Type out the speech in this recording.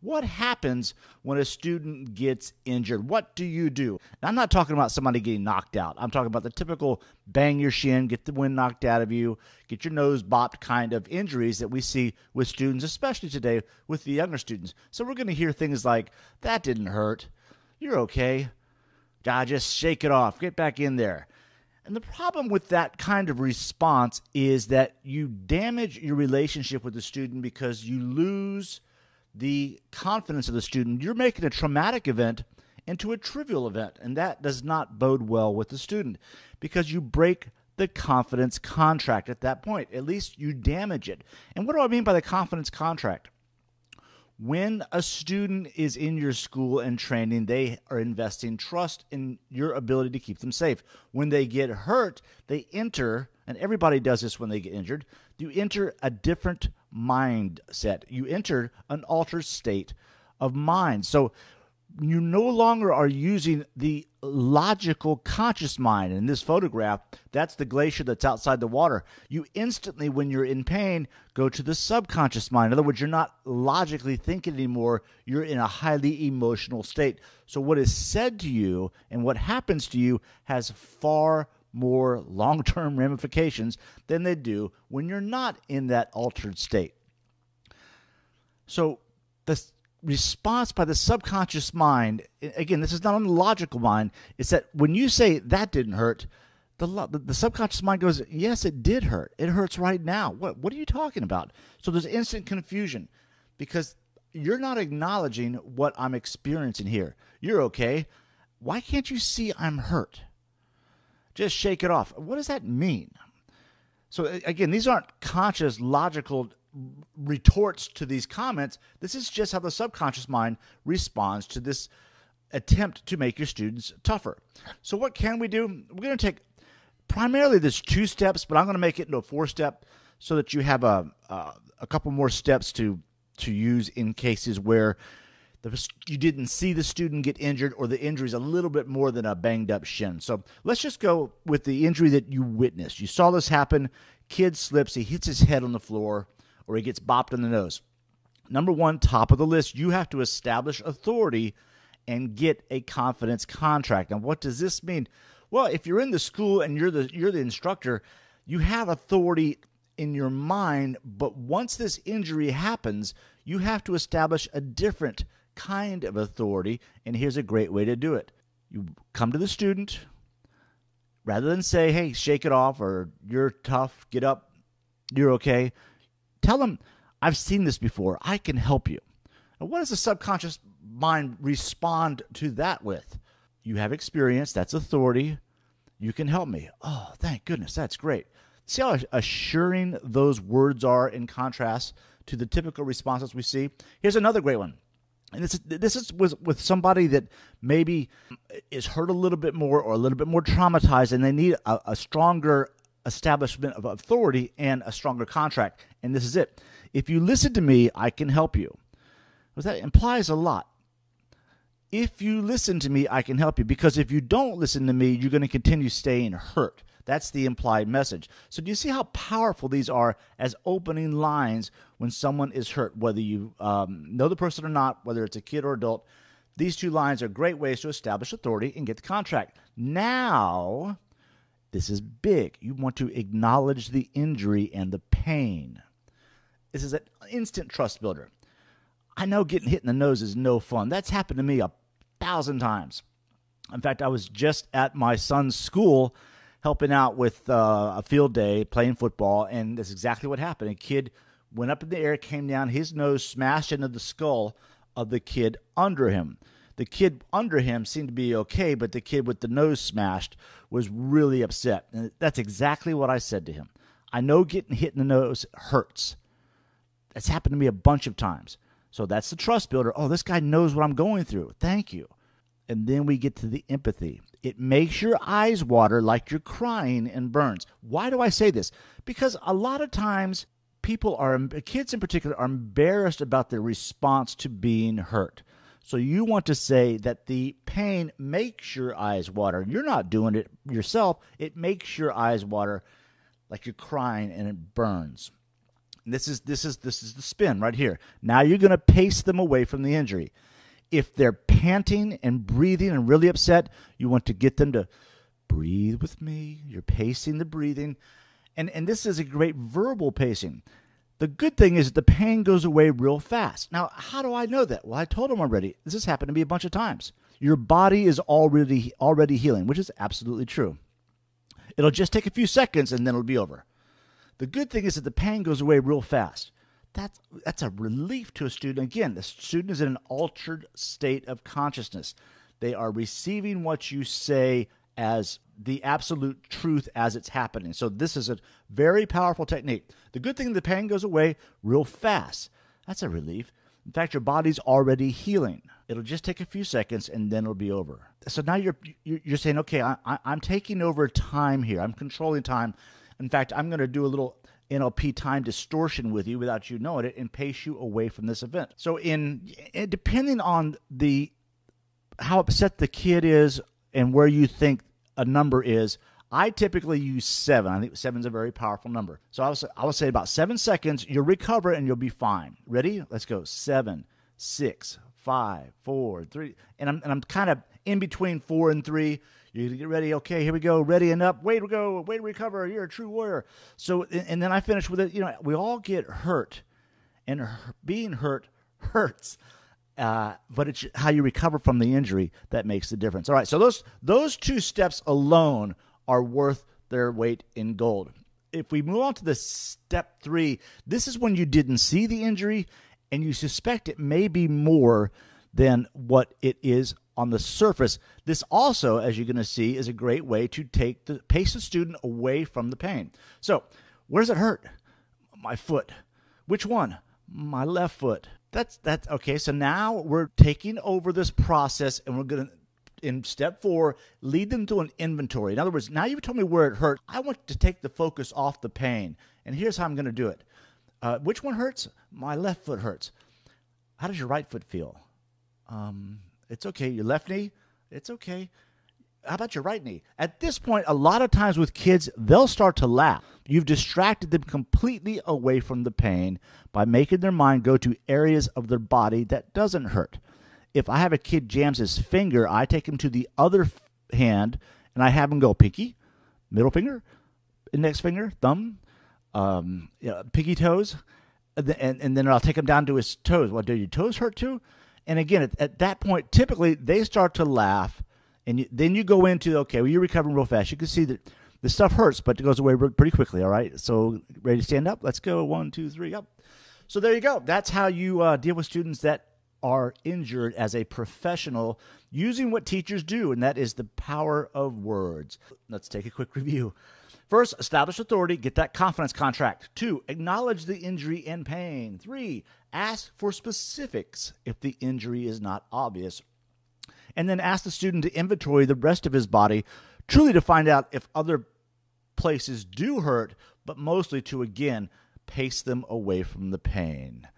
What happens when a student gets injured? What do you do? Now, I'm not talking about somebody getting knocked out. I'm talking about the typical bang your shin, get the wind knocked out of you, get your nose bopped kind of injuries that we see with students, especially today with the younger students. So we're going to hear things like, that didn't hurt. You're okay. God, just shake it off. Get back in there. And the problem with that kind of response is that you damage your relationship with the student because you lose the confidence of the student. You're making a traumatic event into a trivial event, and that does not bode well with the student because you break the confidence contract at that point. At least you damage it. And what do I mean by the confidence contract? when a student is in your school and training, they are investing trust in your ability to keep them safe. When they get hurt, they enter, and everybody does this when they get injured, you enter a different mindset. You enter an altered state of mind. So you no longer are using the logical conscious mind. In this photograph, that's the glacier that's outside the water. You instantly, when you're in pain, go to the subconscious mind. In other words, you're not logically thinking anymore. You're in a highly emotional state. So, what is said to you and what happens to you has far more long term ramifications than they do when you're not in that altered state. So, the response by the subconscious mind again this is not on the logical mind it's that when you say that didn't hurt the, the, the subconscious mind goes yes it did hurt. It hurts right now. What what are you talking about? So there's instant confusion because you're not acknowledging what i'm experiencing here. You're okay. Why can't you see i'm hurt just shake it off what does that mean so again these aren't conscious logical retorts to these comments. This is just how the subconscious mind responds to this attempt to make your students tougher. So, what can we do? We're going to take primarily there's two steps, but I'm going to make it into a four step so that you have a a, a couple more steps to to use in cases where the, you didn't see the student get injured or the injury is a little bit more than a banged up shin. So let's just go with the injury that you witnessed. You saw this happen. Kid slips, he hits his head on the floor or he gets bopped in the nose. Number one, top of the list, you have to establish authority and get a confidence contract. Now, what does this mean? Well, if you're in the school and you're the you're the instructor, you have authority in your mind, but once this injury happens, you have to establish a different kind of authority, and here's a great way to do it. You come to the student, rather than say, "Hey, shake it off," or "You're tough, get up, you're okay," Tell them, I've seen this before. I can help you. And what does the subconscious mind respond to that with? You have experience, that's authority. You can help me. Oh, thank goodness, that's great. See how assuring those words are in contrast to the typical responses we see? Here's another great one. And this, this is with, with somebody that maybe is hurt a little bit more or a little bit more traumatized, and they need a, a stronger establishment of authority and a stronger contract. And this is it. If you listen to me, I can help you. Well, that implies a lot. If you listen to me, I can help you. Because if you don't listen to me, you're going to continue staying hurt. That's the implied message. So, do you see how powerful these are as opening lines when someone is hurt, whether you um, know the person or not, whether it's a kid or adult? These two lines are great ways to establish authority and get the contract. Now, this is big. You want to acknowledge the injury and the pain. This is an instant trust builder. I know getting hit in the nose is no fun. That's happened to me a thousand times. In fact, I was just at my son's school helping out with uh, a field day playing football, and that's exactly what happened. A kid went up in the air, came down, his nose smashed into the skull of the kid under him. The kid under him seemed to be okay, but the kid with the nose smashed was really upset. And that's exactly what I said to him. I know getting hit in the nose hurts. That's happened to me a bunch of times. So that's the trust builder. Oh, this guy knows what I'm going through. Thank you. And then we get to the empathy. It makes your eyes water like you're crying and burns. Why do I say this? Because a lot of times people are, kids in particular, are embarrassed about their response to being hurt. So you want to say that the pain makes your eyes water. You're not doing it yourself. It makes your eyes water like you're crying and it burns. And this is this is this is the spin right here. Now you're going to pace them away from the injury. If they're panting and breathing and really upset, you want to get them to breathe with me. You're pacing the breathing. And and this is a great verbal pacing. The good thing is that the pain goes away real fast. Now, how do I know that? Well, I told them already. This has happened to me a bunch of times. Your body is already already healing, which is absolutely true. It'll just take a few seconds and then it'll be over. The good thing is that the pain goes away real fast. That's that's a relief to a student. Again, the student is in an altered state of consciousness. They are receiving what you say as the absolute truth as it's happening. So this is a very powerful technique. The good thing the pain goes away real fast. That's a relief. In fact, your body's already healing. It'll just take a few seconds and then it'll be over. So now you're you're saying, okay, I, I'm taking over time here. I'm controlling time. In fact, I'm going to do a little NLP time distortion with you without you knowing it and pace you away from this event. So in eh, depending on the how upset the kid is and where you think a number is, I typically use seven. I think seven is a very powerful number. So I say, I will say about seven seconds, you'll recover and you'll be fine. Ready? Let's go. Seven, six, five, four, three. And I'm, and I'm kind of in between four and three. You get ready. Okay, here we go. Ready and up. Way to go. Way to recover. You're a true warrior. So, and then I finish with it. You know, we all get hurt, and being hurt hurts. Uh, but it's how you recover from the injury that makes the difference. All right, so those those two steps alone are worth their weight in gold. If we move on to the step three, this is when you didn't see the injury and you suspect it may be more than what it is on the surface. This also, as you're going to see, is a great way to take the the student away from the pain. So, where does it hurt? My foot. Which one? My left foot. That's that's okay. So now we're taking over this process, and we're going to. In step four, lead them to an inventory. In other words, now you've told me where it hurt. I want to take the focus off the pain. And here's how I'm going to do it. Uh, which one hurts? My left foot hurts. How does your right foot feel? Um, it's okay. Your left knee, it's okay. How about your right knee? At this point, a lot of times with kids, they'll start to laugh. You've distracted them completely away from the pain by making their mind go to areas of their body that doesn't hurt. If I have a kid jams his finger, I take him to the other hand and I have him go pinky, middle finger, index finger, thumb, um, you know, pinky toes, and, and then I'll take him down to his toes. What do your toes hurt too? And again, at, at that point, typically they start to laugh, and you, then you go into okay, well, you're recovering real fast. You can see that the stuff hurts, but it goes away pretty quickly. All right, so ready to stand up? Let's go. One, two, three, up. So there you go. That's how you uh, deal with students that are injured as a professional using what teachers do, and that is the power of words. Let's take a quick review. First, establish authority, get that confidence contract. Two, acknowledge the injury and pain. Three, ask for specifics if the injury is not obvious. And then ask the student to inventory the rest of his body, truly to find out if other places do hurt, but mostly to again pace them away from the pain.